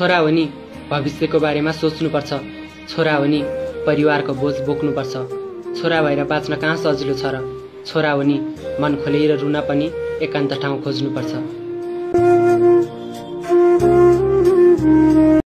छोरा हो नि भविष्यको बारेमा सोच्नुपर्छ। छोरा हो नि परिवारको बोझ बोक्नुपर्छ। छोरा भएर बाँच्न कहाँ सजिलो छ र छोरा हो नि मन खोलेर रुन पनि एकान्त ठाउँ खोज्नुपर्छ।